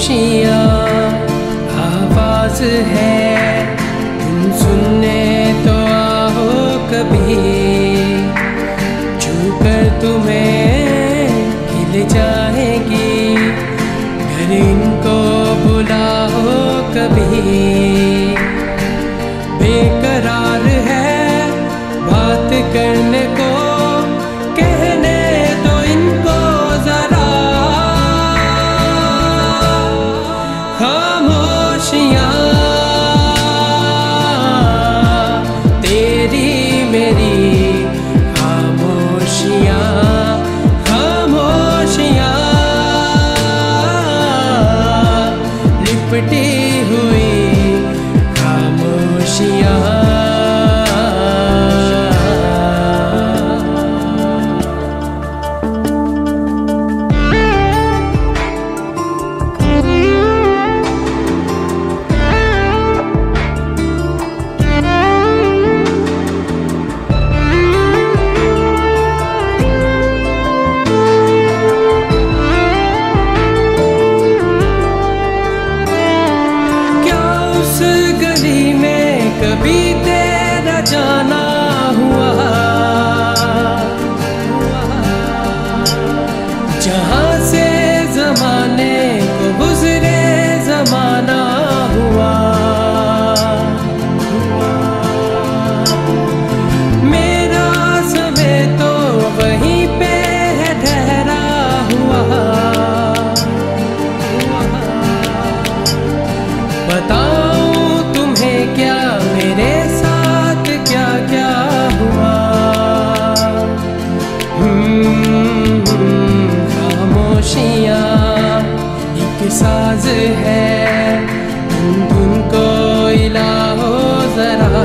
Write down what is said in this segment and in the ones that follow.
खुशियाँ आवाज़ है। तुम सुनने तो आओ कभी। छू कर तुम्हें விட்டீர். कभी तेरा जाना साज है। तुम तुम को इला हो जरा।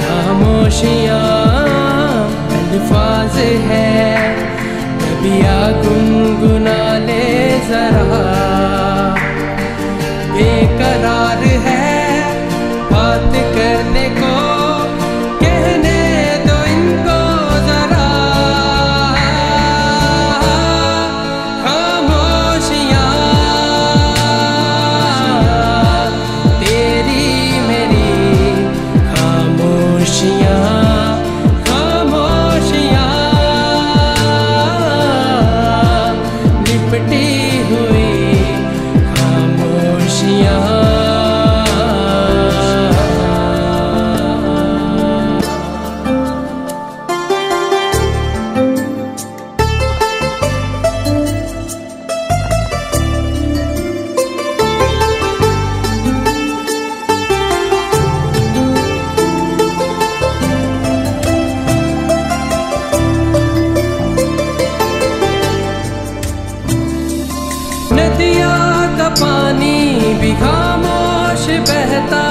खामोशियाँ अल्फाज है। कभी नबिया गुनगुना ले जरा। का पानी भी खामोश बहता